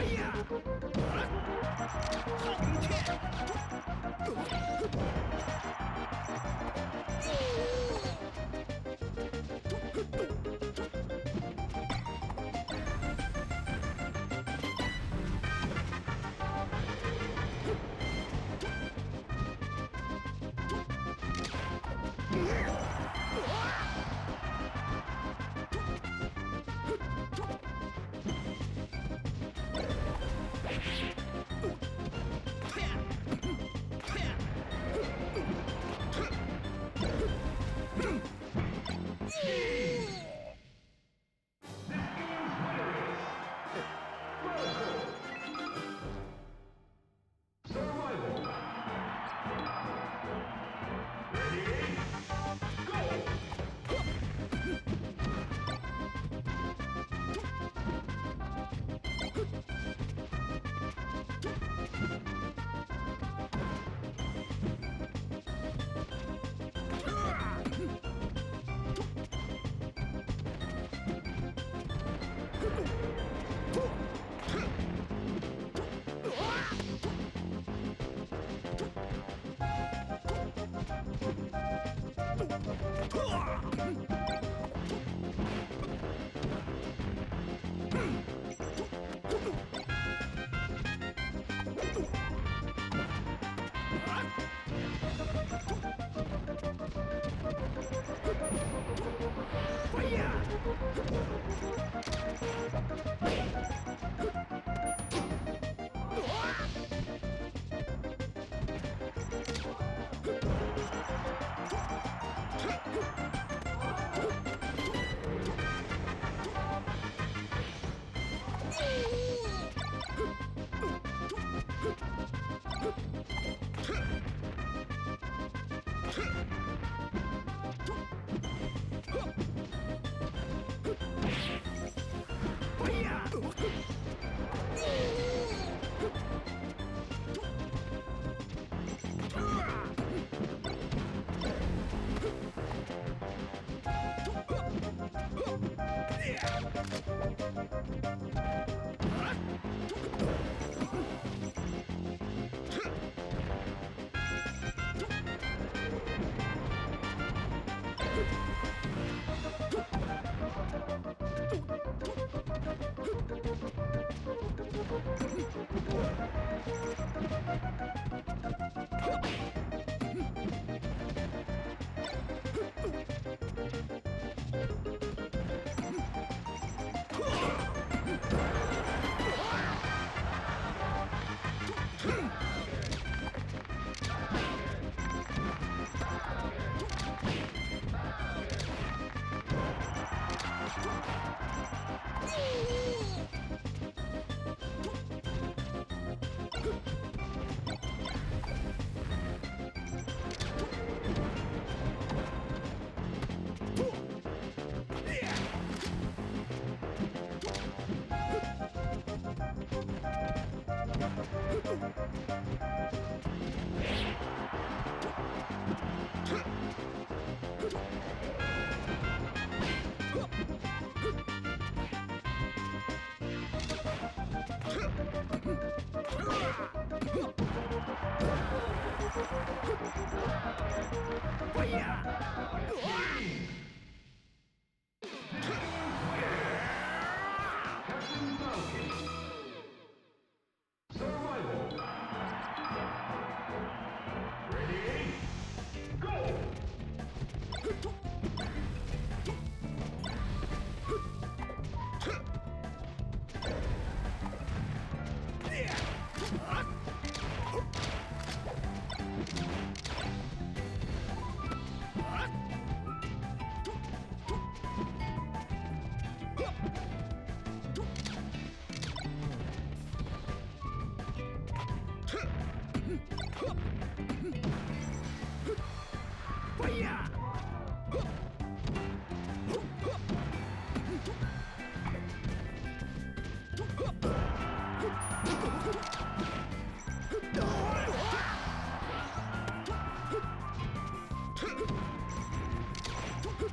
哎呀！好、天！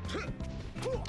哼。破